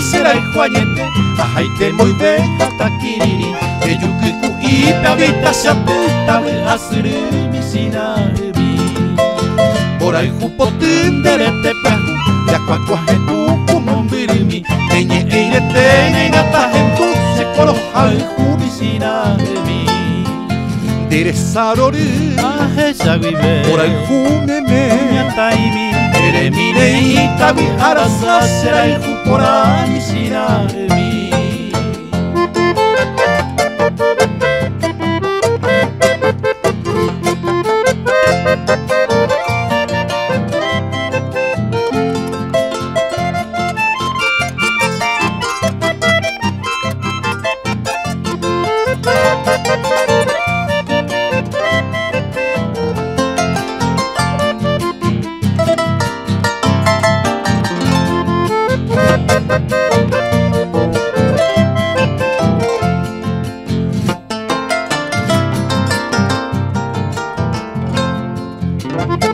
serai juañete ajaite moide hata kiriri Eyukuku ipe abita shaputa we asuru misina ebi Borai jupotun derete pehu Yakwakwa hetu kumombirimi Enye eirete neinata hentu Sekolo hai jubisina ebi Deresaroru Ahe shaguibe Borai jumeme Nyataimi Ere mine itabi arasa Serai jupora misina ebi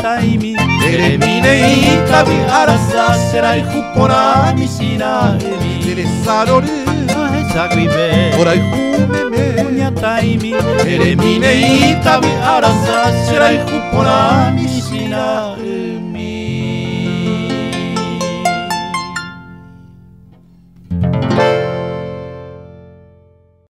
Nyataimi Ere mine itabi arasa Serai jupora misina ebi Deresaroru Ahe shaguibe Borai jumeme Nyataimi Ere mine itabi arasa Serai jupora misina